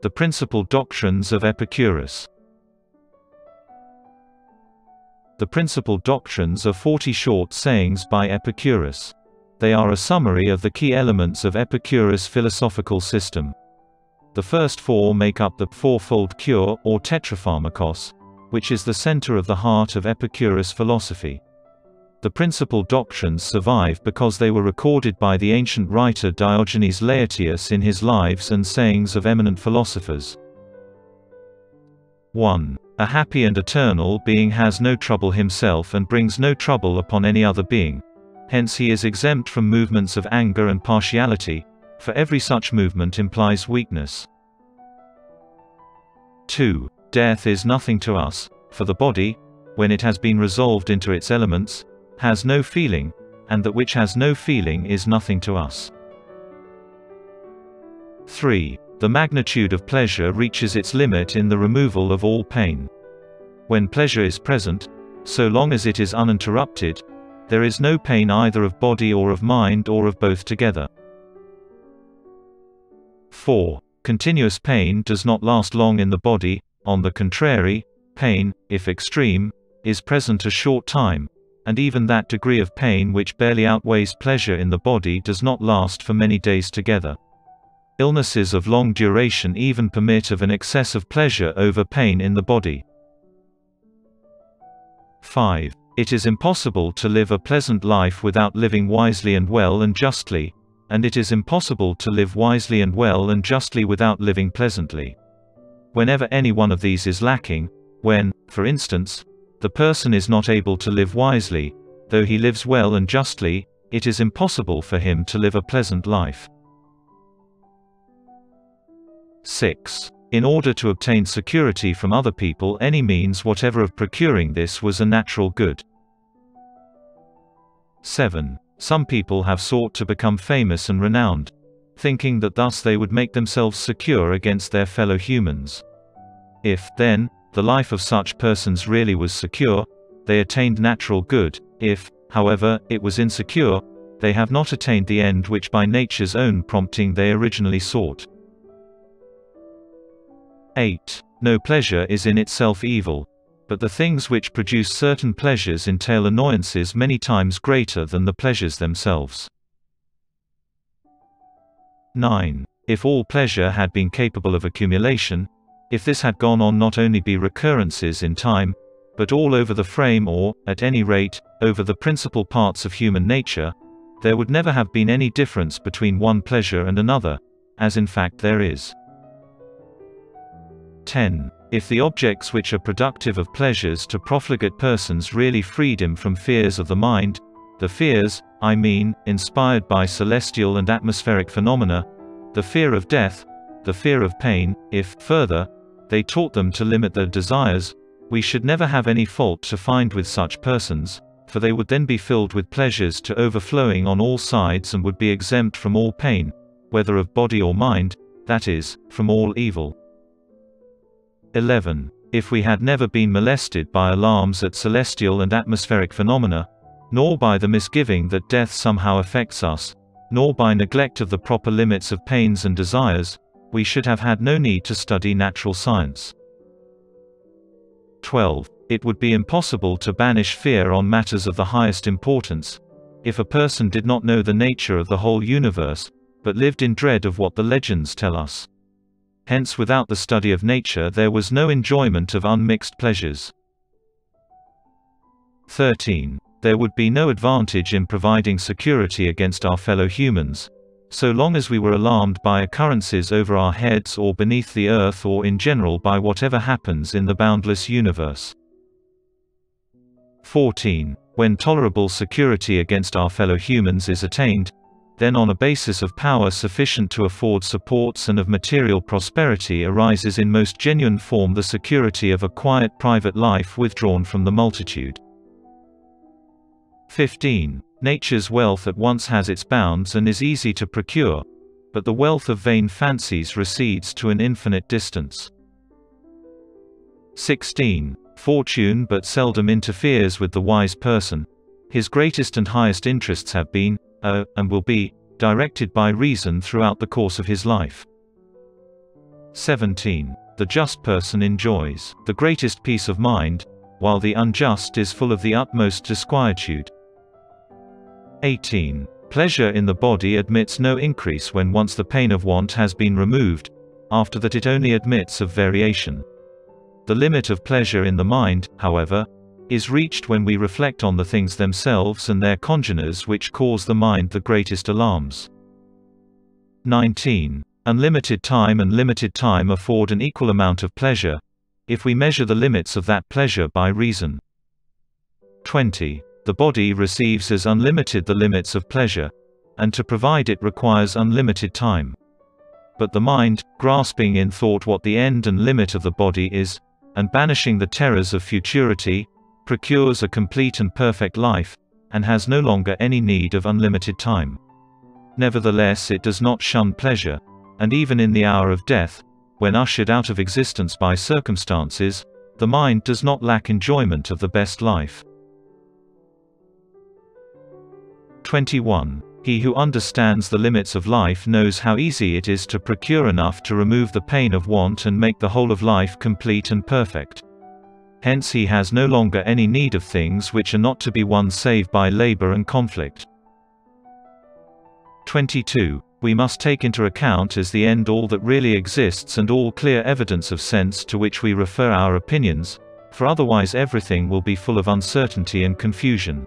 The Principal Doctrines of Epicurus The Principal Doctrines are 40 short sayings by Epicurus. They are a summary of the key elements of Epicurus' philosophical system. The first four make up the fourfold cure, or tetrapharmakos, which is the center of the heart of Epicurus philosophy. The principal doctrines survive because they were recorded by the ancient writer Diogenes Laertius in his Lives and Sayings of Eminent Philosophers. 1. A happy and eternal being has no trouble himself and brings no trouble upon any other being. Hence he is exempt from movements of anger and partiality, for every such movement implies weakness. 2. Death is nothing to us, for the body, when it has been resolved into its elements, has no feeling, and that which has no feeling is nothing to us. 3. The magnitude of pleasure reaches its limit in the removal of all pain. When pleasure is present, so long as it is uninterrupted, there is no pain either of body or of mind or of both together. 4. Continuous pain does not last long in the body, on the contrary, pain, if extreme, is present a short time, and even that degree of pain which barely outweighs pleasure in the body does not last for many days together. Illnesses of long duration even permit of an excess of pleasure over pain in the body. 5. It is impossible to live a pleasant life without living wisely and well and justly, and it is impossible to live wisely and well and justly without living pleasantly. Whenever any one of these is lacking, when, for instance, the person is not able to live wisely, though he lives well and justly, it is impossible for him to live a pleasant life. 6. In order to obtain security from other people any means whatever of procuring this was a natural good. 7. Some people have sought to become famous and renowned, thinking that thus they would make themselves secure against their fellow humans. If, then, the life of such persons really was secure, they attained natural good, if, however, it was insecure, they have not attained the end which by nature's own prompting they originally sought. 8. No pleasure is in itself evil, but the things which produce certain pleasures entail annoyances many times greater than the pleasures themselves. 9. If all pleasure had been capable of accumulation, if this had gone on not only be recurrences in time, but all over the frame or, at any rate, over the principal parts of human nature, there would never have been any difference between one pleasure and another, as in fact there is. 10. If the objects which are productive of pleasures to profligate persons really freed him from fears of the mind, the fears, I mean, inspired by celestial and atmospheric phenomena, the fear of death, the fear of pain, if, further, they taught them to limit their desires, we should never have any fault to find with such persons, for they would then be filled with pleasures to overflowing on all sides and would be exempt from all pain, whether of body or mind, that is, from all evil. 11. If we had never been molested by alarms at celestial and atmospheric phenomena, nor by the misgiving that death somehow affects us, nor by neglect of the proper limits of pains and desires, we should have had no need to study natural science. 12. It would be impossible to banish fear on matters of the highest importance, if a person did not know the nature of the whole universe, but lived in dread of what the legends tell us. Hence without the study of nature there was no enjoyment of unmixed pleasures. 13. There would be no advantage in providing security against our fellow humans, so long as we were alarmed by occurrences over our heads or beneath the earth or in general by whatever happens in the boundless universe. 14. When tolerable security against our fellow humans is attained, then on a basis of power sufficient to afford supports and of material prosperity arises in most genuine form the security of a quiet private life withdrawn from the multitude. 15. Nature's wealth at once has its bounds and is easy to procure, but the wealth of vain fancies recedes to an infinite distance. 16. Fortune but seldom interferes with the wise person. His greatest and highest interests have been, er, and will be, directed by reason throughout the course of his life. 17. The just person enjoys the greatest peace of mind, while the unjust is full of the utmost disquietude. 18. Pleasure in the body admits no increase when once the pain of want has been removed, after that it only admits of variation. The limit of pleasure in the mind, however, is reached when we reflect on the things themselves and their congeners which cause the mind the greatest alarms. 19. Unlimited time and limited time afford an equal amount of pleasure, if we measure the limits of that pleasure by reason. 20. The body receives as unlimited the limits of pleasure, and to provide it requires unlimited time. But the mind, grasping in thought what the end and limit of the body is, and banishing the terrors of futurity, procures a complete and perfect life, and has no longer any need of unlimited time. Nevertheless it does not shun pleasure, and even in the hour of death, when ushered out of existence by circumstances, the mind does not lack enjoyment of the best life. 21. He who understands the limits of life knows how easy it is to procure enough to remove the pain of want and make the whole of life complete and perfect. Hence he has no longer any need of things which are not to be won save by labor and conflict. 22. We must take into account as the end all that really exists and all clear evidence of sense to which we refer our opinions, for otherwise everything will be full of uncertainty and confusion.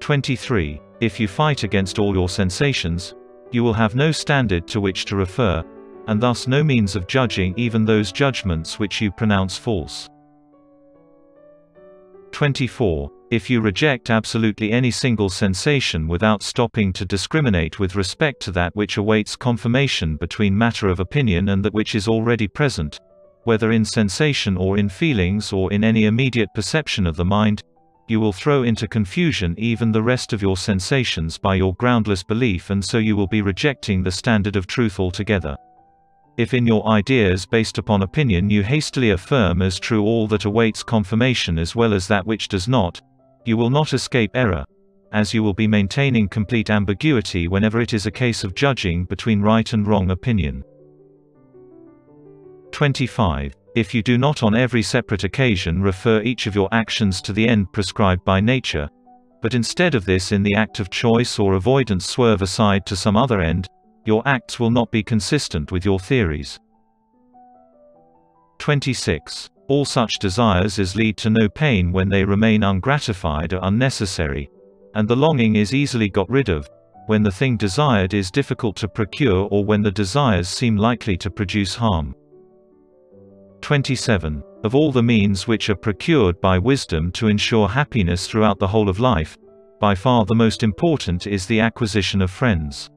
23. If you fight against all your sensations, you will have no standard to which to refer, and thus no means of judging even those judgments which you pronounce false. 24. If you reject absolutely any single sensation without stopping to discriminate with respect to that which awaits confirmation between matter of opinion and that which is already present, whether in sensation or in feelings or in any immediate perception of the mind, you will throw into confusion even the rest of your sensations by your groundless belief and so you will be rejecting the standard of truth altogether. If in your ideas based upon opinion you hastily affirm as true all that awaits confirmation as well as that which does not, you will not escape error, as you will be maintaining complete ambiguity whenever it is a case of judging between right and wrong opinion. 25. If you do not on every separate occasion refer each of your actions to the end prescribed by nature, but instead of this in the act of choice or avoidance swerve aside to some other end, your acts will not be consistent with your theories. 26. All such desires as lead to no pain when they remain ungratified are unnecessary, and the longing is easily got rid of, when the thing desired is difficult to procure or when the desires seem likely to produce harm. 27. Of all the means which are procured by wisdom to ensure happiness throughout the whole of life, by far the most important is the acquisition of friends.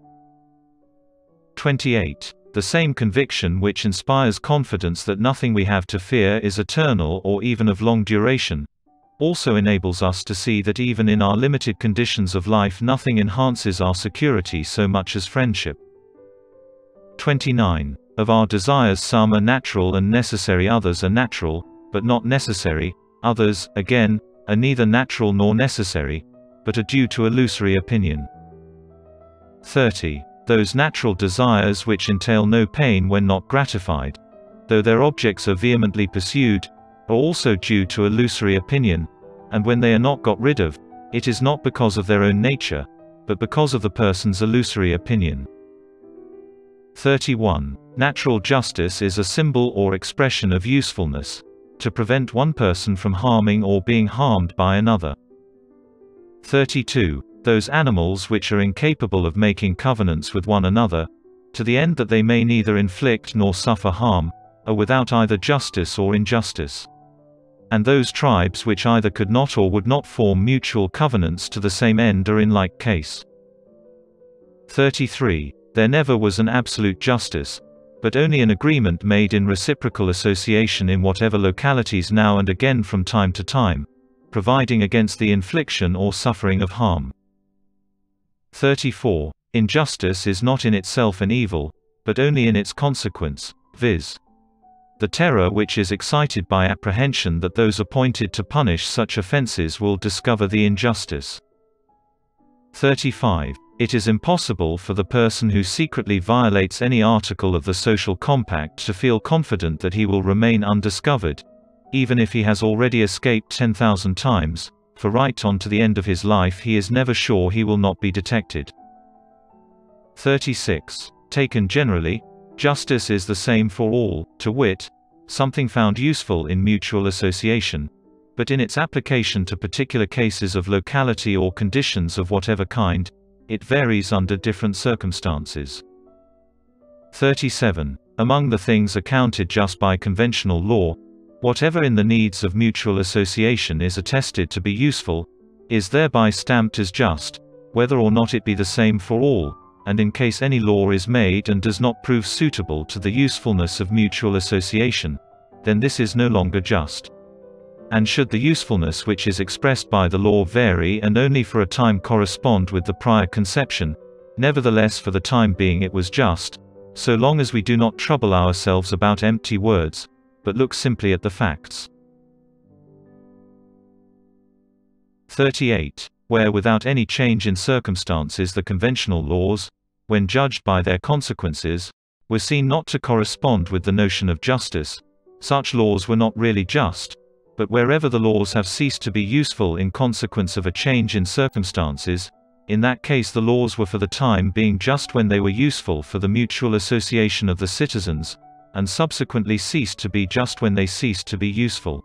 28. The same conviction which inspires confidence that nothing we have to fear is eternal or even of long duration, also enables us to see that even in our limited conditions of life nothing enhances our security so much as friendship. 29. Of our desires some are natural and necessary others are natural, but not necessary, others, again, are neither natural nor necessary, but are due to illusory opinion. 30 those natural desires which entail no pain when not gratified, though their objects are vehemently pursued, are also due to illusory opinion, and when they are not got rid of, it is not because of their own nature, but because of the person's illusory opinion. 31. Natural justice is a symbol or expression of usefulness, to prevent one person from harming or being harmed by another. 32 those animals which are incapable of making covenants with one another, to the end that they may neither inflict nor suffer harm, are without either justice or injustice. And those tribes which either could not or would not form mutual covenants to the same end are in like case. 33. There never was an absolute justice, but only an agreement made in reciprocal association in whatever localities now and again from time to time, providing against the infliction or suffering of harm. 34. Injustice is not in itself an evil, but only in its consequence, viz. The terror which is excited by apprehension that those appointed to punish such offences will discover the injustice. 35. It is impossible for the person who secretly violates any article of the social compact to feel confident that he will remain undiscovered, even if he has already escaped 10,000 times, for right on to the end of his life he is never sure he will not be detected. 36. Taken generally, justice is the same for all, to wit, something found useful in mutual association, but in its application to particular cases of locality or conditions of whatever kind, it varies under different circumstances. 37. Among the things accounted just by conventional law, whatever in the needs of mutual association is attested to be useful, is thereby stamped as just, whether or not it be the same for all, and in case any law is made and does not prove suitable to the usefulness of mutual association, then this is no longer just. And should the usefulness which is expressed by the law vary and only for a time correspond with the prior conception, nevertheless for the time being it was just, so long as we do not trouble ourselves about empty words, but look simply at the facts. 38. Where without any change in circumstances the conventional laws, when judged by their consequences, were seen not to correspond with the notion of justice, such laws were not really just, but wherever the laws have ceased to be useful in consequence of a change in circumstances, in that case the laws were for the time being just when they were useful for the mutual association of the citizens, and subsequently ceased to be just when they ceased to be useful.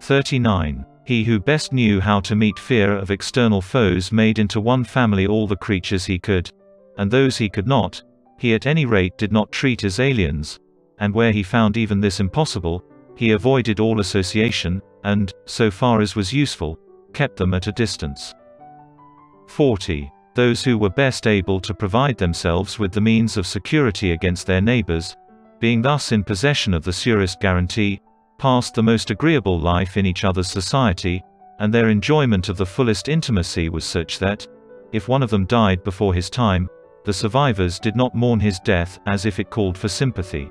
39. He who best knew how to meet fear of external foes made into one family all the creatures he could, and those he could not, he at any rate did not treat as aliens, and where he found even this impossible, he avoided all association, and, so far as was useful, kept them at a distance. 40. Those who were best able to provide themselves with the means of security against their neighbors, being thus in possession of the surest guarantee, passed the most agreeable life in each other's society, and their enjoyment of the fullest intimacy was such that, if one of them died before his time, the survivors did not mourn his death as if it called for sympathy.